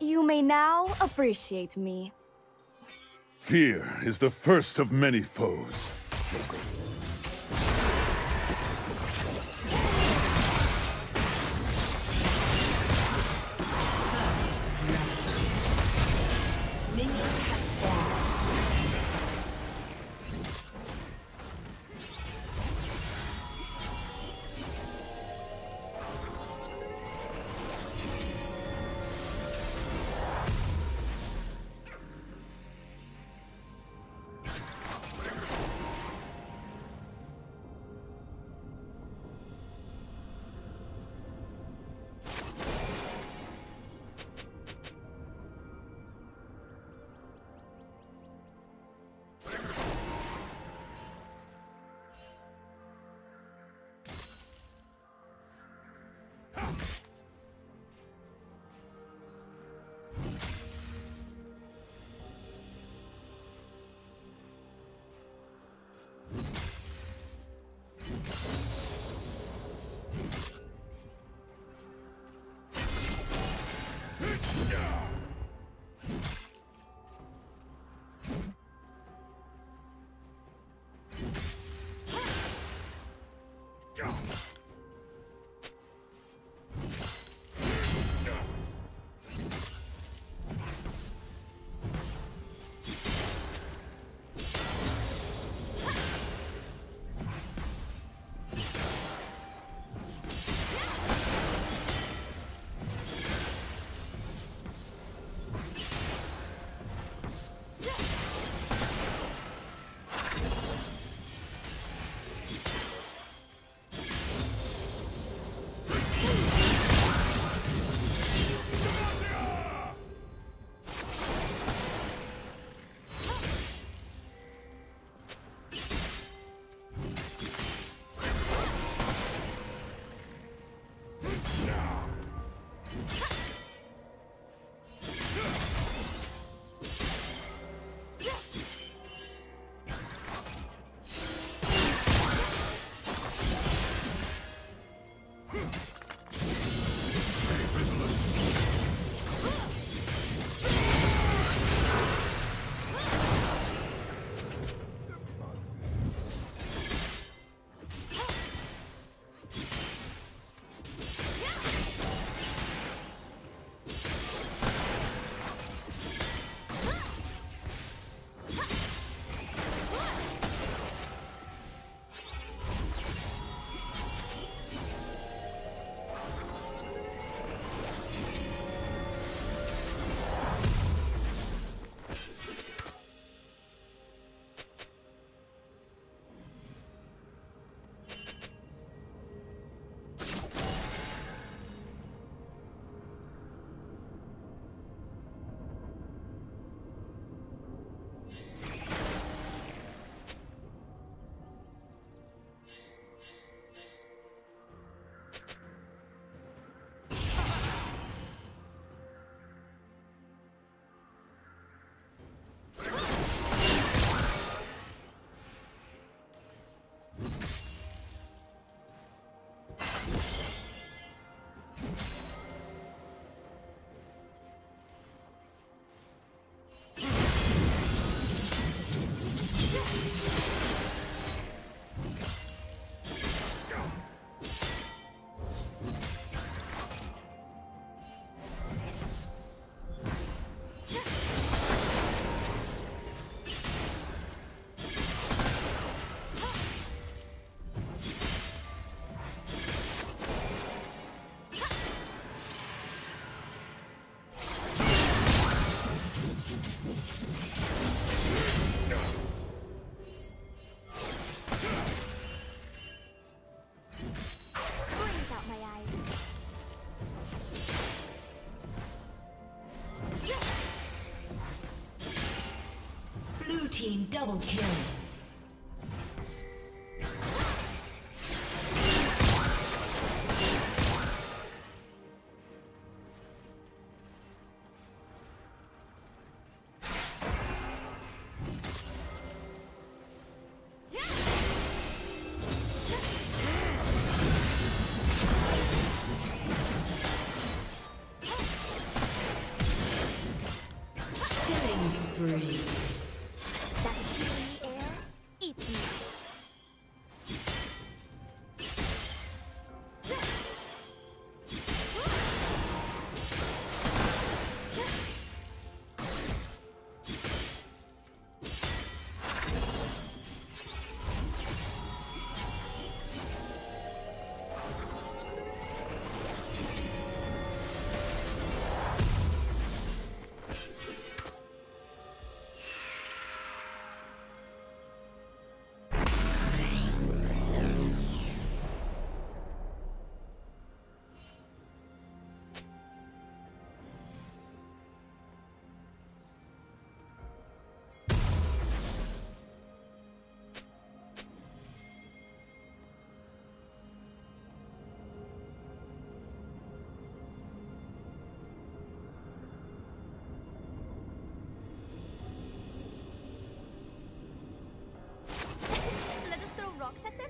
You may now appreciate me. Fear is the first of many foes. Brings double kill.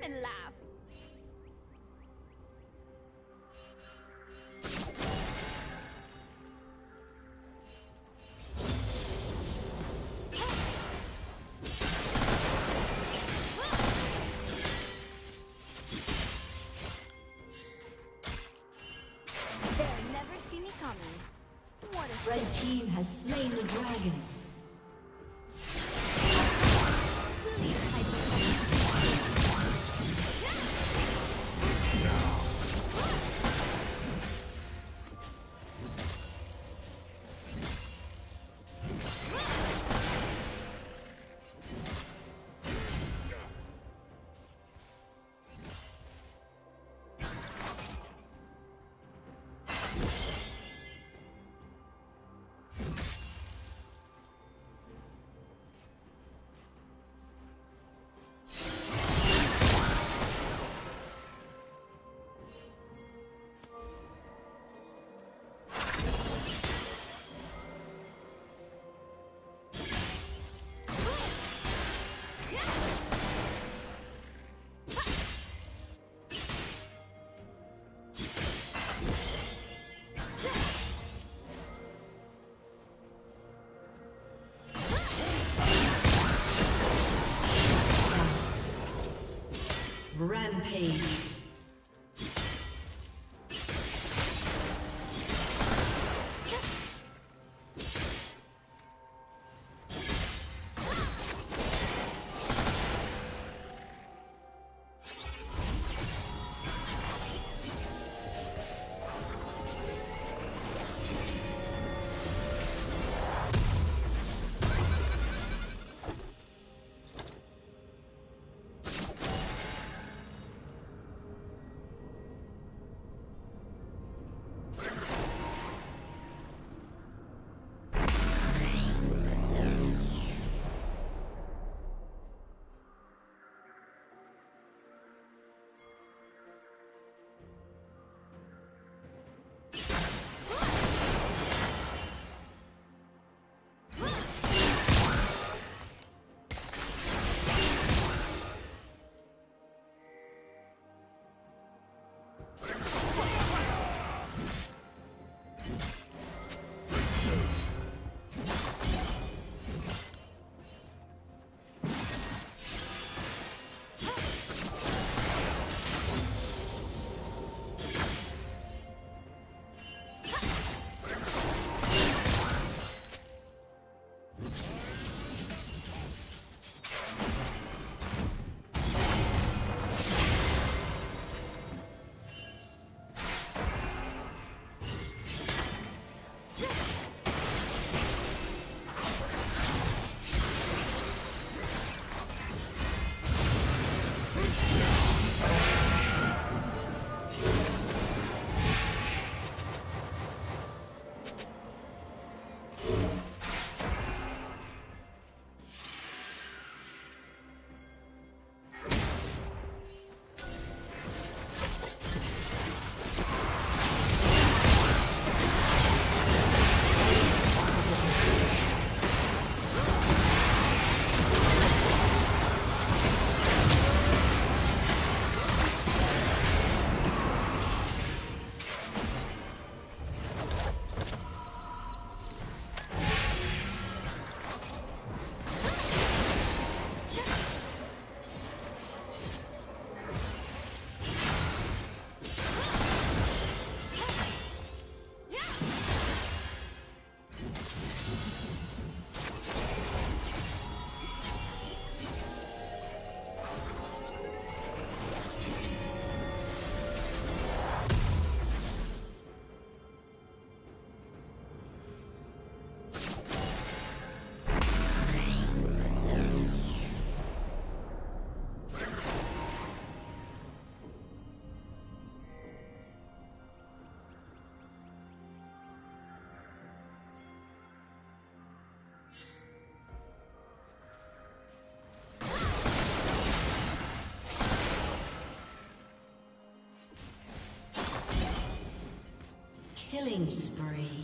And laugh. They'll never see me coming. What a Red team has slain the dragon. Rampage. Killing spree.